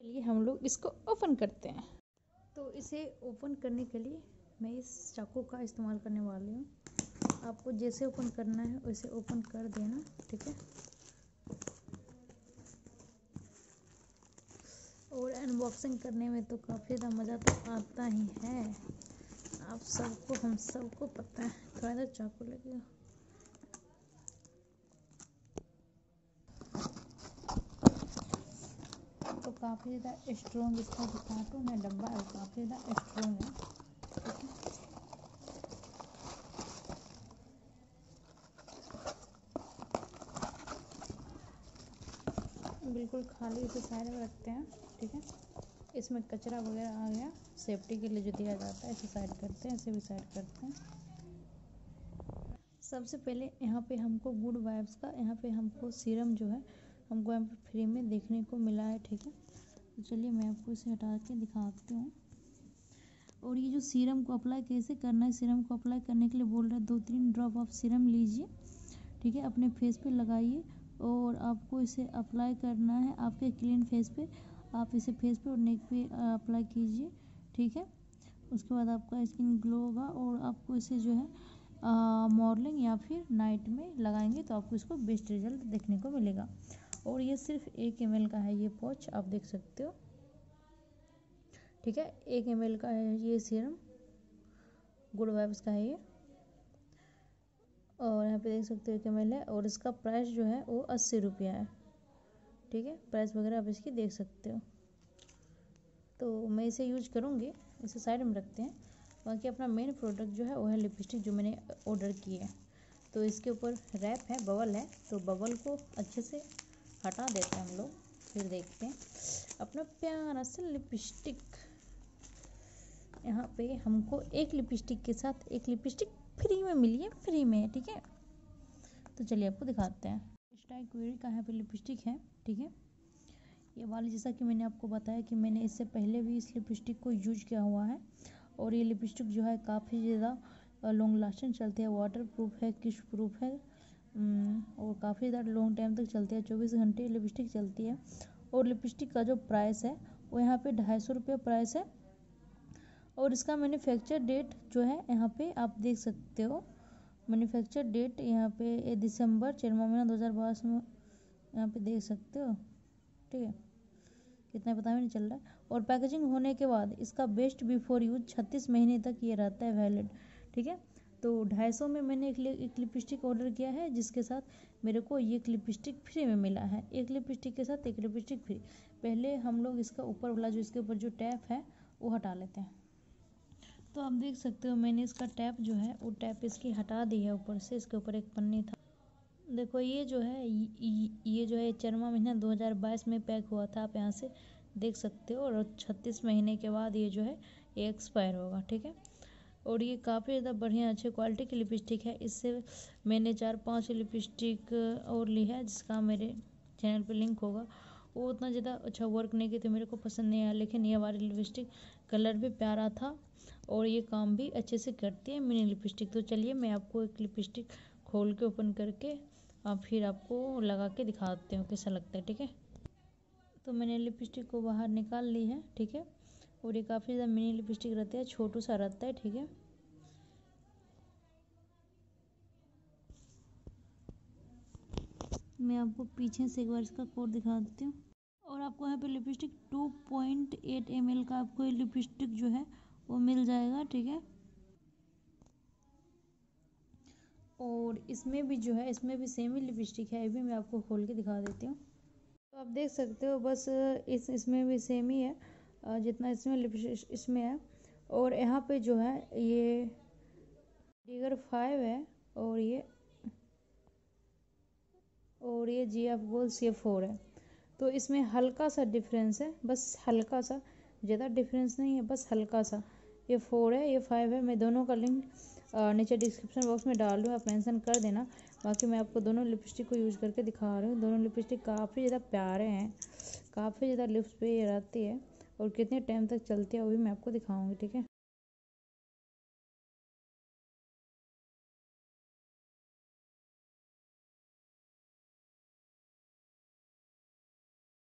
चलिए हम लोग इसको ओपन करते हैं। तो इसे ओपन करने के लिए मैं इस चाकू का इस्तेमाल करने वाली हूँ। आपको जैसे ओपन करना है, वैसे ओपन कर देना, ठीक है? और अनबॉक्सिंग करने में तो काफ़ी ज़्यादा मज़ा तो आता ही है। आप सबको, हम सबको पता है थोड़ा चाकू लगेगा? तो काफ़ी ज़्यादा स्ट्रॉन्ग इसका जो कार्टून है डब्बा है, काफ़ी ज़्यादा स्ट्रॉन्ग है। बिल्कुल खाली इसे साइड में रखते हैं, ठीक है? इसमें कचरा वगैरह आ गया सेफ्टी के लिए जो दिया जाता है, इसे साइड करते हैं, इसे भी साइड करते हैं। सबसे पहले यहाँ पे हमको गुड वाइब्स का, यहाँ पे हमको सीरम जो है हमको यहाँ पर फ्री में देखने को मिला है, ठीक है? तो चलिए मैं आपको इसे हटा के दिखाती हूँ। और ये जो सीरम को अप्लाई कैसे करना है सीरम को अप्लाई करने के लिए बोल रहा है, दो तीन ड्रॉप ऑफ़ सीरम लीजिए, ठीक है? अपने फेस पे लगाइए और आपको इसे अप्लाई करना है, आपके क्लीन फेस पे। आप इसे फेस पे और नेक पे अप्लाई कीजिए, ठीक है? उसके बाद आपका स्किन ग्लो होगा और आपको इसे जो है मॉर्निंग या फिर नाइट में लगाएँगे तो आपको इसको बेस्ट रिज़ल्ट देखने को मिलेगा। और ये सिर्फ़ एक एम का है, ये पॉच आप देख सकते हो। ठीक है, एक एम का है ये सीरम गुड वाइब्स का है ये। और यहाँ पे देख सकते हो कैमल है, और इसका प्राइस जो है वो अस्सी रुपया है। ठीक है प्राइस वगैरह आप इसकी देख सकते हो। तो मैं इसे यूज़ करूँगी, इसे साइड में रखते हैं। बाकी अपना मेन प्रोडक्ट जो है वो है लिपस्टिक जो मैंने ऑर्डर की है। तो इसके ऊपर रैप है बबल है तो बबल को अच्छे से हटा देते हैं हम लोग, फिर देखते हैं। अपना प्यारा सा लिपस्टिक। यहाँ पे हमको एक लिपस्टिक के साथ एक लिपस्टिक फ्री में मिली है, फ्री में, ठीक है? तो चलिए आपको दिखाते हैं। स्टाइल क्वेरी का यहाँ पे लिपस्टिक है, ठीक है? ये वाली जैसा कि मैंने आपको बताया कि मैंने इससे पहले भी इस लिपस्टिक को यूज़ किया हुआ है। और ये लिपस्टिक जो है काफ़ी ज़्यादा लॉन्ग लास्टिंग चलती है। वाटर प्रूफ है किश प्रूफ है। और काफ़ी ज़्यादा लॉन्ग टाइम तक चलती है, चौबीस घंटे लिपस्टिक चलती है। और लिपस्टिक का जो प्राइस है, वो यहाँ पे ढाई सौ रुपये प्राइस है। और इसका मैन्युफैक्चर डेट जो है, यहाँ पे आप देख सकते हो। मैन्युफैक्चर डेट यहाँ पे दिसंबर चरमा महीना दो हज़ार बाईस में यहाँ पे देख सकते हो। ठीक है? कितना पता भी नहीं चल रहा है। और पैकेजिंग होने के बाद इसका बेस्ट बिफोर यूज़ छत्तीस महीने तक ये रहता है वैलिड ठीक है? तो ढाई सौ में मैंने एक, एक लिपस्टिक ऑर्डर किया है जिसके साथ मेरे को ये लिपस्टिक फ्री में मिला है। एक लिपस्टिक के साथ एक लिपस्टिक फ्री पहले हम लोग इसका ऊपर वाला जो इसके ऊपर जो टैप है वो हटा लेते हैं। तो आप देख सकते हो मैंने इसका टैप जो है वो टैप इसकी हटा दी है ऊपर से। इसके ऊपर एक पन्नी था। देखो ये जो है ये जो है चरमा महीना 2022 में पैक हुआ था। आप यहाँ से देख सकते हो और छत्तीस महीने के बाद ये जो है ये एक्सपायर होगा ठीक है? और ये काफ़ी ज़्यादा बढ़िया अच्छे क्वालिटी की लिपस्टिक है। इससे मैंने चार पाँच लिपस्टिक और ली है, जिसका मेरे चैनल पे लिंक होगा। वो उतना ज़्यादा अच्छा वर्क नहीं किया तो मेरे को पसंद नहीं आया, लेकिन ये वाली लिपस्टिक कलर भी प्यारा था और ये काम भी अच्छे से करती है मिनी लिपस्टिक तो चलिए मैं आपको एक लिपस्टिक खोल के ओपन करके और फिर आपको लगा के दिखाती हूँ, कैसा लगता है, ठीक है? तो मैंने लिपस्टिक को बाहर निकाल ली है, ठीक है? और ये काफ़ी ज़्यादा मिनी लिपस्टिक रहता है, छोटू सा रहता है, ठीक है? मैं आपको पीछे से एक बार इसका कोड दिखा देती हूँ। और आपको यहाँ पे लिपस्टिक 2.8 ml का आपको ये लिपस्टिक जो है, वो मिल जाएगा, ठीक है? और इसमें भी जो है, इसमें भी सेम ही लिपस्टिक है, ये भी मैं आपको खोल के दिखा देती हूँ। तो आप देख सकते हो, बस इस, इसमें भी सेम ही है। जितना इसमें इसमें है। और यहाँ पे जो है, ये डिगर फाइव है और ये और ये जी एफ़ गोल सी फोर है। तो इसमें हल्का सा डिफरेंस है, बस हल्का सा। ज़्यादा डिफरेंस नहीं है, बस हल्का सा। ये फोर है, ये फाइव है। मैं दोनों का लिंक नीचे डिस्क्रिप्शन बॉक्स में डाल दूँ। आप मेंशन कर देना। बाकी मैं आपको दोनों लिपस्टिक को यूज़ करके दिखा रही हूँ। दोनों लिपस्टिक काफ़ी ज़्यादा प्यारे हैं। काफ़ी ज़्यादा लिप्स पे रहती है। और कितने टाइम तक चलती है वो भी मैं आपको दिखाऊँगी ठीक है?